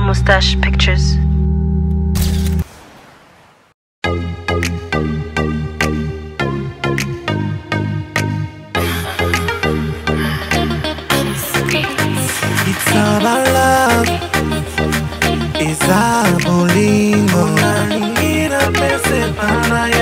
Brown Mustache Pictures. It's all about love. It's all about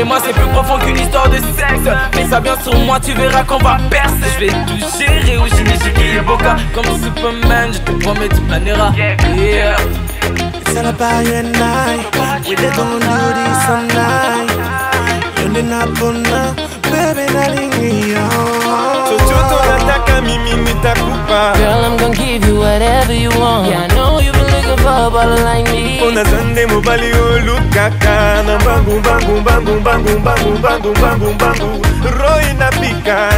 et moi c'est plus profond qu'une histoire de sexe. Mais ça vient sur moi tu verras qu'on va percer. Je vais tout gérer au Shinishiki et Boka Comme Superman je te promets tu planeras Yeah. It's all about you and I We dey gon' do this night. Yonde napona Baby nalingia chochote mpona zande mobali olukaka na mbangu mbangu mbangu mbangu mbangu mbangu mbangu mbangu roi na pika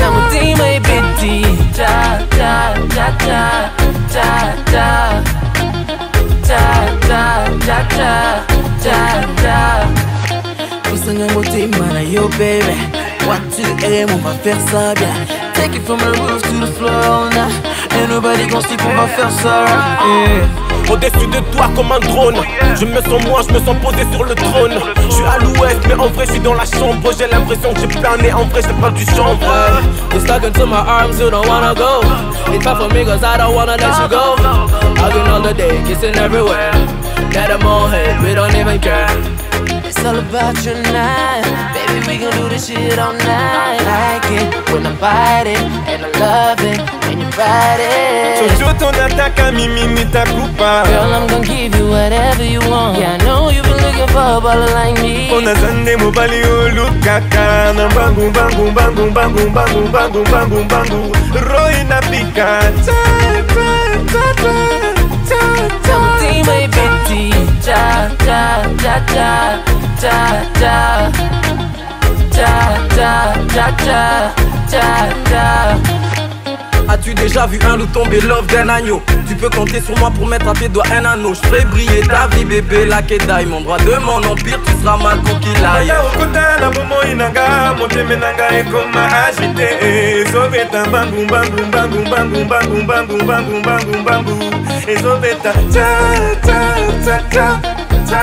na motima ebeti kosanga motema na yo bebe What to aim, on va faire ça bien Take it from the roof to the floor now Ain't nobody gon' sleep, on va faire ça. Right. Yeah. Au-dessus de toi comme un drone. Je me sens moi, je me sens posé sur le trône. Je suis à l'ouest mais en vrai je suis dans la chambre. J'ai l'impression que j'ai plané en vrai j'ai pas du chambre. You're stuck into my arms, you don't wanna go. It's not for me cause I don't wanna let you go. Hugging all the day, kissing everywhere. Let them all hate, we don't even care It's all about you night. Baby, we gon' do this shit all night. I like it when I'm biting, and I love it when you ride it. chochote unataka mimi nitakupa Girl, I'm gon' give you whatever you want. Yeah, I know you've been looking for a baller like me. ona zande mobali olukaka na mbangu mbangu mbangu mbangu mbangu mbangu mbangu mbangu ro inapika Tamutima ibiti. Ja, ja, ja, ja, ja, ja. Ja, ja, ja, ja, ja, ja. As-tu déjà vu un loup tomber? Love d'un agneau. Tu peux compter sur moi pour mettre à tes doigts un anneau. Je ferai briller ta vie bébé la kedaille Mon droit de mon empire tu seras ma coquille ata okota na bomoi nanga moteme nanga ekoma agite ezobeta mbangu mbangu mbangu mbangu mbangu mbangu mbangu mbangu mbangu ezobeta ta ta ta ta ta ta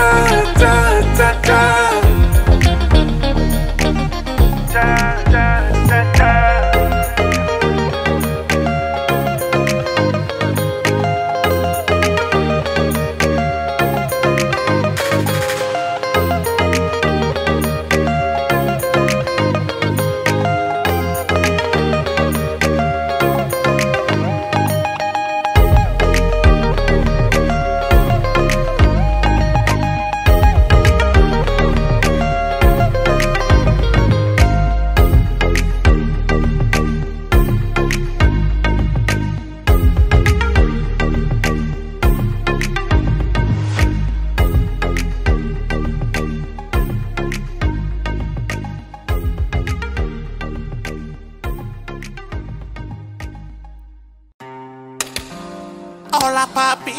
Hola papi.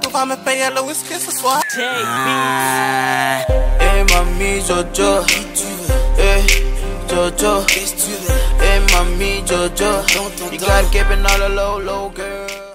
Tu vas me payer le whisky ce soir Eh mami Jojo Eh Jojo Eh mami Jojo You gotta keep it all low low girl